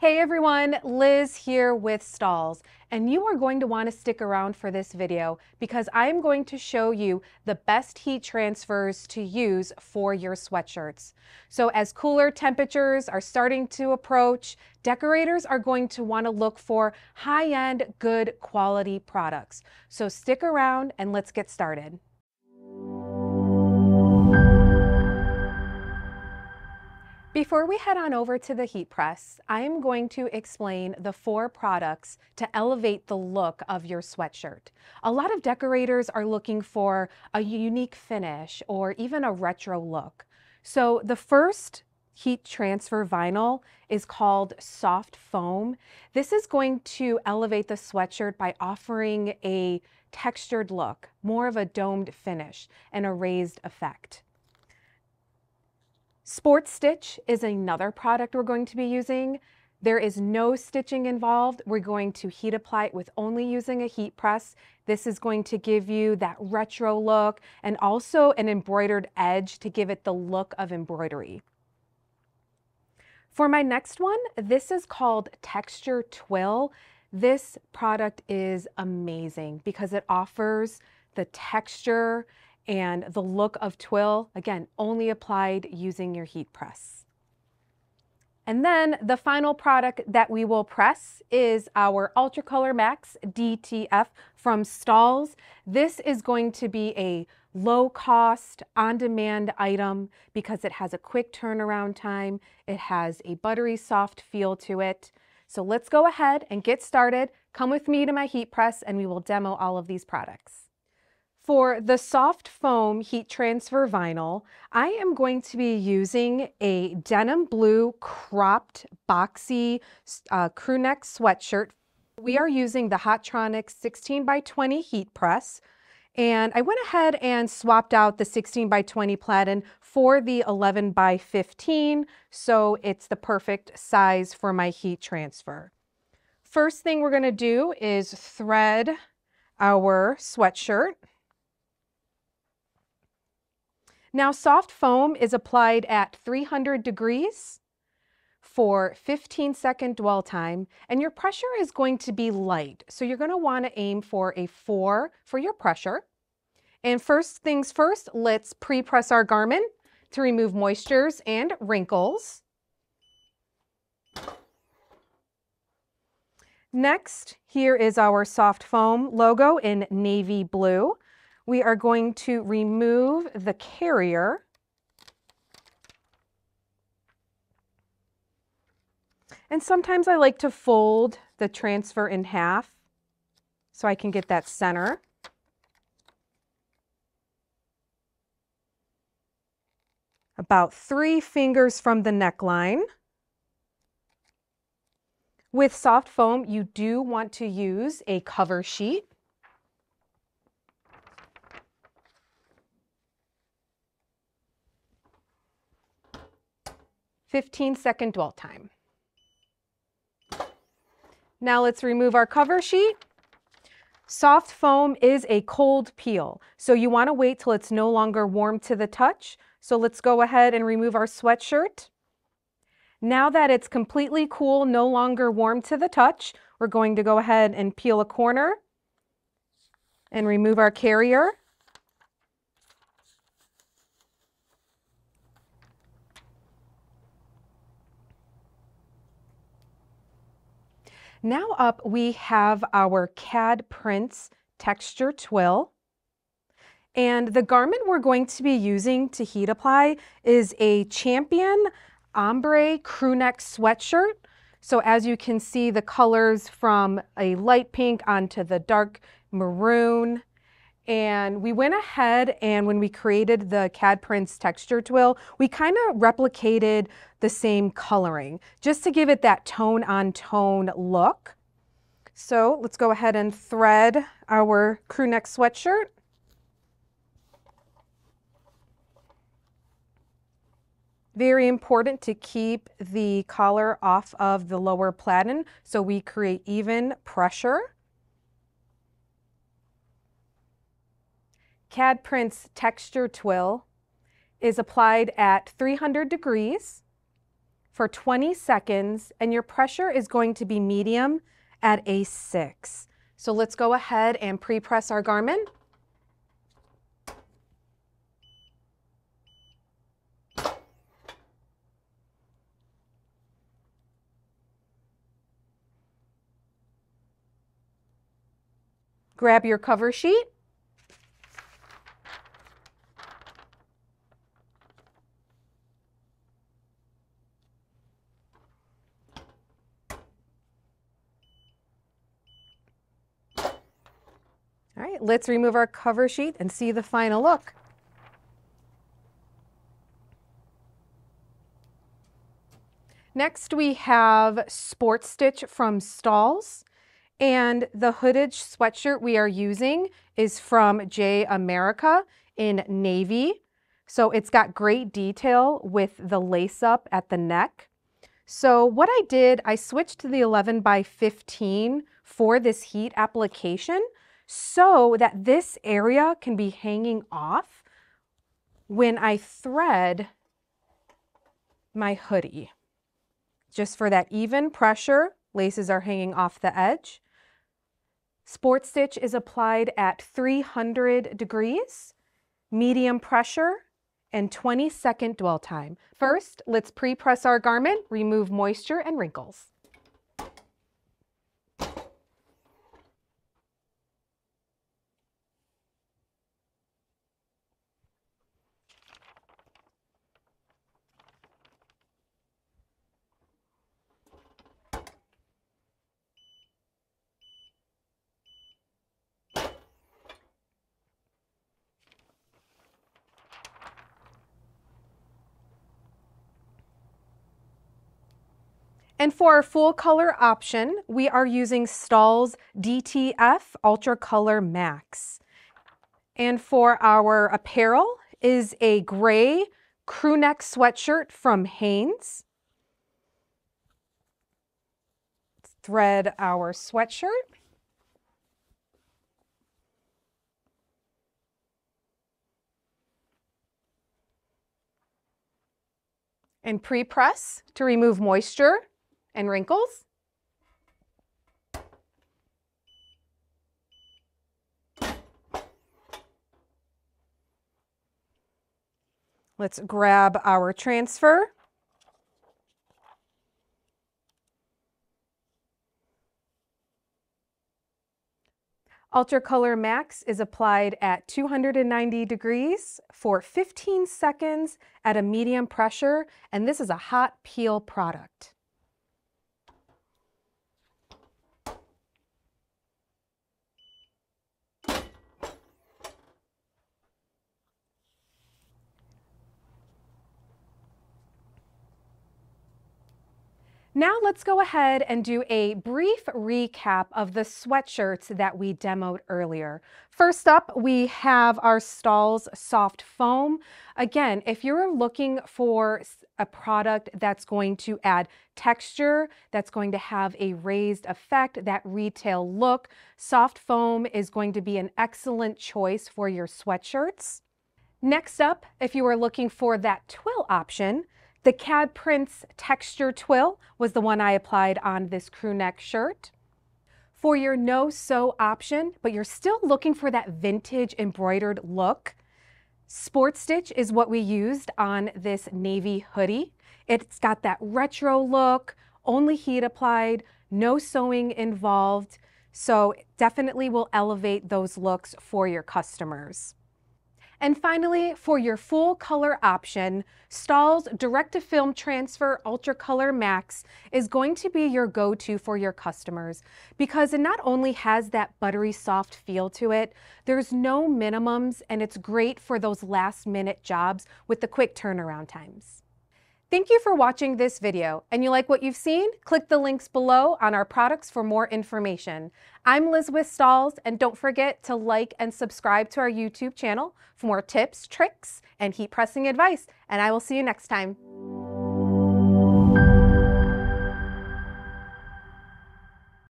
Hey everyone, Lizz here with Stahls, and you are going to want to stick around for this video because I'm going to show you the best heat transfers to use for your sweatshirts. So as cooler temperatures are starting to approach, decorators are going to want to look for high-end, good quality products. So stick around and let's get started. Before we head on over to the heat press, I am going to explain the four products to elevate the look of your sweatshirt. A lot of decorators are looking for a unique finish or even a retro look. So the first heat transfer vinyl is called soft foam. This is going to elevate the sweatshirt by offering a textured look, more of a domed finish and a raised effect. Sports Stitch is another product we're going to be using. There is no stitching involved. We're going to heat apply it with only using a heat press. This is going to give you that retro look and also an embroidered edge to give it the look of embroidery. For my next one, this is called Texture Twill. This product is amazing because it offers the texture and the look of twill, again, only applied using your heat press. And then the final product that we will press is our Ultra Color Max DTF from Stahls. This is going to be a low cost, on demand item because it has a quick turnaround time. It has a buttery soft feel to it. So let's go ahead and get started. Come with me to my heat press and we will demo all of these products. For the soft foam heat transfer vinyl, I am going to be using a denim blue cropped boxy uh, crew neck sweatshirt. We are using the Hotronix 16 by 20 heat press. And I went ahead and swapped out the 16 by 20 platen for the 11 by 15. So it's the perfect size for my heat transfer. First thing we're gonna do is thread our sweatshirt. Now soft foam is applied at 300 degrees for 15 second dwell time and your pressure is going to be light. So you're going to want to aim for a 4 for your pressure. And first things first, let's pre-press our garment to remove moistures and wrinkles. Next, here is our soft foam logo in navy blue we are going to remove the carrier. And sometimes I like to fold the transfer in half so I can get that center. About three fingers from the neckline. With soft foam, you do want to use a cover sheet. 15 second dwell time. Now let's remove our cover sheet. Soft foam is a cold peel, so you want to wait till it's no longer warm to the touch. So let's go ahead and remove our sweatshirt. Now that it's completely cool, no longer warm to the touch, we're going to go ahead and peel a corner and remove our carrier. Now up we have our CAD Prints Texture Twill. And the garment we're going to be using to heat apply is a Champion Ombre crew neck sweatshirt. So as you can see, the colors from a light pink onto the dark maroon and we went ahead and when we created the CAD Prints texture twill, we kind of replicated the same coloring just to give it that tone on tone look. So let's go ahead and thread our crew neck sweatshirt. Very important to keep the collar off of the lower platen so we create even pressure. CAD Prints Texture Twill is applied at 300 degrees for 20 seconds and your pressure is going to be medium at a six. So let's go ahead and pre-press our garment. Grab your cover sheet. Right, let's remove our cover sheet and see the final look. Next, we have Sport Stitch from Stahls And the hooded sweatshirt we are using is from J America in navy. So it's got great detail with the lace up at the neck. So what I did, I switched to the 11 by 15 for this heat application so that this area can be hanging off when I thread my hoodie. Just for that even pressure, laces are hanging off the edge. Sport stitch is applied at 300 degrees, medium pressure, and 20 second dwell time. First, let's pre-press our garment, remove moisture and wrinkles. And for our full color option, we are using Stahls DTF Ultra Color Max. And for our apparel is a gray crew neck sweatshirt from Hanes. Thread our sweatshirt. and pre-press to remove moisture and wrinkles. Let's grab our transfer. Ultra Color Max is applied at 290 degrees for 15 seconds at a medium pressure, and this is a hot peel product. Now let's go ahead and do a brief recap of the sweatshirts that we demoed earlier. First up, we have our Stahls Soft Foam. Again, if you're looking for a product that's going to add texture, that's going to have a raised effect, that retail look, Soft Foam is going to be an excellent choice for your sweatshirts. Next up, if you are looking for that twill option, the CAD Prints Texture Twill was the one I applied on this crew neck shirt. For your no-sew option, but you're still looking for that vintage embroidered look, Sport Stitch is what we used on this navy hoodie. It's got that retro look, only heat applied, no sewing involved, so definitely will elevate those looks for your customers. And finally, for your full color option, Stahls Direct-to-Film Transfer Ultra Color Max is going to be your go-to for your customers because it not only has that buttery soft feel to it, there's no minimums and it's great for those last minute jobs with the quick turnaround times. Thank you for watching this video and you like what you've seen? Click the links below on our products for more information. I'm Lizz with Stahls and don't forget to like and subscribe to our YouTube channel for more tips, tricks, and heat pressing advice and I will see you next time.